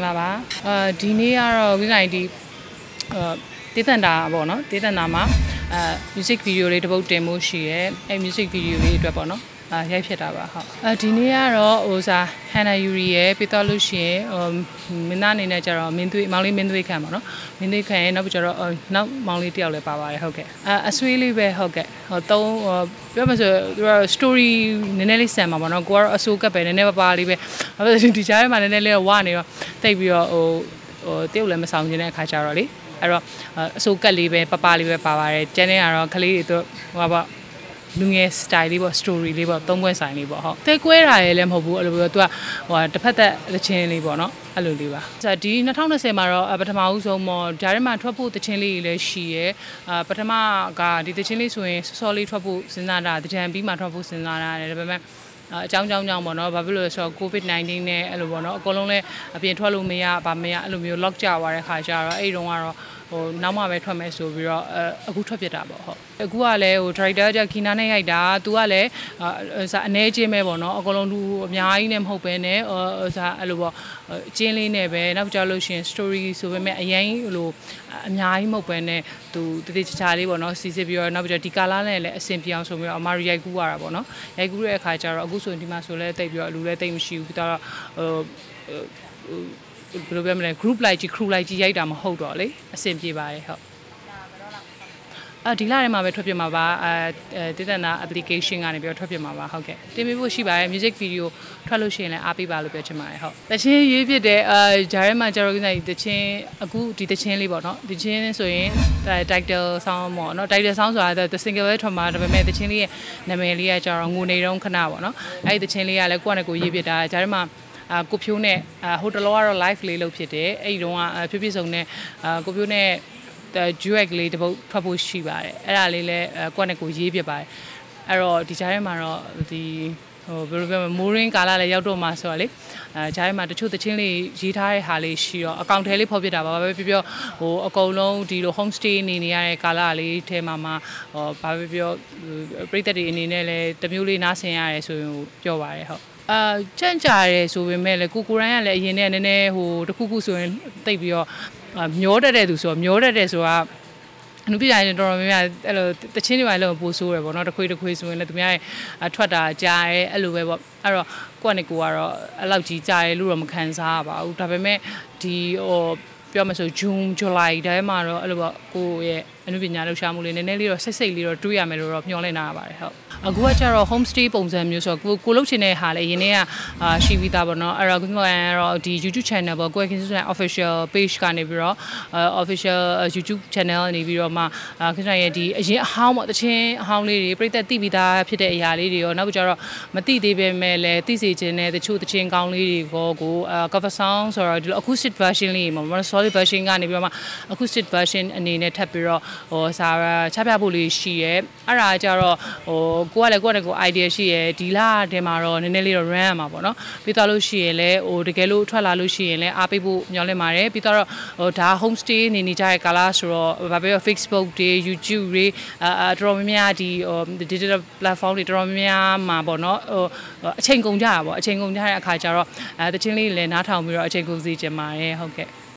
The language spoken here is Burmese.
င်္ဂလာပါအာဒီနေ့ကတော့ဝိကိုင်ဒီအာတေးတန်တာပေါ့နော်တေးတန်တာမှာအာ music video လေးတစ်ပုတ်တင်မှုရှိရဲအဲ music video လေးအတွက်ပေါ့နော်အာ ရိုက်ဖြစ်တာပါဟုတ်အဲဒီနေ့ကတော့ဟိုစားဟန်နာယူရီရဲ့ပြတော့လို့ရှိရင်ဟိုမင်းသားအနေနဲ့ကျတော့မင်းသွေးမောင်လေးမင်းသွေးခံပါနော်မင်းသွေးခံရဲ့နောက်ပြီးကျတော့နောက်မောင်လေးတယောက်လည်းပါပါတယ်ဟုတ်ကဲ့အအဆွေးလေးပဲဟုတ်ကဲ့ဟိုသုံးပြောမှဆိုသူက story နည်းနည်းလေးဆန်ပါပါနော်ကိုကတော့အစိုးကပ်ပဲနည်းနည်းပါးပါးလေးပဲဒီကြားထဲမှာနည်းနည်းလေးဝနေတော့တိတ်ပြီးတော့ဟိုဟိုတယောက်လည်းမဆောင်ခြင်းတဲ့အခါကျတော့လေအဲ့တော့အစိုးကက်လေးပဲပပလေးပဲပါပါတယ်ကျန်တဲ့ကတော့ကလေးတွေတို့ဟိုပါ လူငယ် style လေးပေါ့ story လေးပေါ့သုံးခွင့်ဆိုင်လေးပေါ့ဟုတ်တဲကွဲတာရဲလည်းမဟုတ်ဘူးအဲ့လိုပြောသူကဟိုတစ်ဖက်သက်သချင်းလေးပေါ့နော်အဲ့လိုလေးပါဆိုတော့ဒီ2020မှာတော့ပထမဦးဆုံးပေါ့ဒါထဲမှာထွက်ဖို့သချင်းလေးတွေလည်းရှိရဲအာပထမကဒီသချင်းလေးဆိုရင်စောစောလေးထွက်ဖို့စဉ်းစားတာတကြံပြီးမှထွက်ဖို့စဉ်းစားတာတယ်ဒါပေမဲ့အကြောင်းကြောင်းကြောင်းပေါ့နော်ဘာဖြစ်လို့လဲဆိုတော့ COVID-19 နဲ့အဲ့လိုပေါ့နော်အကုန်လုံးလည်းအပြင်ထွက်လို့မရဗာမရအဲ့လိုမျိုး lock ကြသွားတဲ့ခါကျတော့အဲ့ဒီတုန်းကတော့ ဟိုနောက်မှပဲထွက်မယ်ဆိုပြီးတော့အခုထွက်ပြတာပေါ့ဟုတ်အခုကလည်းဟို director ကခီနာနဲ့ရိုက်တာသူကလည်းအအနေချင်းပဲပေါ့နော်အကုန်လုံးလူအများကြီးနဲ့မဟုတ်ပဲနဲ့ဟိုစားအဲ့လိုပေါ့အချင်းလေးနဲ့ပဲနောက်ကြလို့ရှင် story ဆိုပေမဲ့အရင်ဟိုအများကြီးမဟုတ်ပဲနဲ့သူတတိချာချာလေးပေါ့နော်စီစစ်ပြီးတော့နောက်ပြီးတော့ဒီကာလာနဲ့လည်းအဆင်ပြေအောင်ဆိုပြီးတော့အမာရီရိုက်ကူးရတာပေါ့နော်ရိုက်ကူးတဲ့အခါကျတော့အခုဆိုရင်ဒီမှာဆိုလဲတိတ်ပြီးတော့လူလည်းတိတ်မရှိဘူးပြီးတော့ဟို ဘယ်လိုပြောမလဲ group လိုက်ကြီး crew လိုက်ကြီးရိုက်တာမဟုတ်တော့လေအဆင်ပြေပါတယ်ဟုတ်အာဒီလထဲမှာပဲထွက်ပြမှာပါအဲတည်တနာ application ကနေပြီးတော့ထွက်ပြမှာပါဟုတ်ကဲ့တင်ပြဖို့ရှိပါတယ် music video ထွက်လို့ရှိရင်လည်းအားပေးပါလို့ပြောချင်ပါတယ်ဟုတ်တချင်းရေးဖြစ်တဲ့အာဂျာရဲမှာကျွန်တော်ကိစ္စဒီတချင်းအခုဒီတချင်းလေးပေါ့နော်ဒီချင်းဆိုရင် title song ပေါ့နော် title song ဆိုတာ the single ပဲထွက်မှာဒါပေမဲ့တချင်းလေးရဲ့နာမည်လေးကကျတော့ငိုနေတော့ခဏပေါ့နော်အဲ့ဒီတချင်းလေးကလည်းကိုယ့်နဲ့ကိုရေးဖြစ်တာဂျာရဲမှာအာ ကိုဖြိုးနဲ့အာဟိုတလောကတော့ live လေးလုပ်ဖြစ်တယ်အဲ့ဒီတော့ကဖြိုးပြစုံနဲ့အာကိုဖြိုးနဲ့ duet လေးတစ်ပုတ်ထွက်ဖို့ရှိပါတယ်အဲ့ဒါလေးလည်းကိုယ့်နဲ့ကိုရေးပြပါတယ်အဲ့တော့ဒီကြားထဲမှာတော့ဒီဟိုဘယ်လိုပြောမလဲမိုးရင်းကာလလည်းရောက်တော့မှာဆိုတော့လေအဲဂျားထဲမှာတချို့သချင်းလေးရေးထားတဲ့ဟာလေးရှိတော့အကောင့်ထဲလေးဖော်ပြတာပါဘာပဲပြောပြောဟိုအကုန်လုံးဒီလို home stay နေနေရတဲ့ကာလလေးထဲမှာမှာဟောဘာပဲပြောပြည်သက်တွေအနေနဲ့လည်းတမျိုးလေးနားဆင်ရတယ်ဆိုရင်ပြောပါရဟုတ် အာကြန့်ကြာရဲဆိုပေမဲ့လည်းကိုကိုရိုင်းကလည်းအရင်နဲ့နည်းနည်းဟိုတခုခုဆိုရင်တိတ်ပြီးတော့မျောတတ်တဲ့သူဆိုတော့မျောတတ်တဲ့ဆိုတာအနုပညာရှင်တော်တော်များများအဲ့လိုတချင်းတွေပါလို့ပို့ဆိုးရယ်ပေါ့နော်တခွေးတခွေးဆိုရင်လည်းသူများရဲ့ထွက်တာကြားရဲအဲ့လိုပဲပေါ့အဲ့တော့ကိုကနဲ့ကိုကတော့အဲ့လောက်ကြီးကြားရဲလို့တော့မခံစားရပါဘူးဒါပေမဲ့ဒီဟိုပြောမှဆို June July တဲမှာတော့အဲ့လိုပေါ့ကိုရဲ့အနုပညာလှူရှာမှုလေးနည်းနည်းလေးတော့စိတ်စိတ်လေးတော့တွေးရမယ်လို့တော့မျှော်လင့်ထားရပါတယ်ဟုတ်အခုကကျတော့ home stay ပုံစံမျိုးဆိုတော့ကိုကိုလုပ်ချင်တဲ့ဟာလေရင်းနဲ့ကအာရှိပြီးသားပေါ့နော်အဲ့တော့ခုမှကတော့ဒီ YouTube channel ပေါ့ကိုယ်ကင်းစွမ်း official page ကနေပြီးတော့ official YouTube channel နေပြီးတော့မှခင်ဗျာရဲ့ဒီအရင်အဟောင်းပေါ့တချင်းအဟောင်းလေးတွေပြည့်သက်သိပြီးသားဖြစ်တဲ့အရာလေးတွေရောနောက်ပြီးတော့မသိသေးပေမဲ့လည်းသိစေခြင်းနဲ့တချို့တချင်းကောင်းလေးတွေကိုကို cover song ဆိုတော့ဒီလို acoustic version လေးမှာ solid version ကနေပြီးတော့မှ acoustic version အနေနဲ့ထပ်ပြီးတော့ဟိုစာချပြဖို့လေးရှိရဲအဲ့ဒါကြတော့ဟိုကိုကလည်းကိုကလည်းကို idea ရှိရဲဒီလထဲမှာတော့နည်းနည်းလေးတော့ run ရမှာပေါ့နော်ပြီးတော့လို့ရှိရင်လည်းဟိုတကယ်လို့ထွက်လာလို့ရှိရင်လည်းအားပေးဖို့မျှော်လင့်ပါတယ်ပြီးတော့ဟိုဒါ home stay နေနေကြတဲ့ကာလဆိုတော့ဘာပဲ Facebook တွေ YouTube တွေအာတော်တော်များများဒီဟို digital platform တွေတော်တော်များများမှာပေါ့နော်ဟိုအချိန်ကုန်ကြတာပေါ့အချိန်ကုန်ကြတဲ့အခါကျတော့အဲတချင်းလေးလည်းနားထောင်ပြီးတော့အချိန်ကုန်စီချင်ပါတယ်ဟုတ်ကဲ့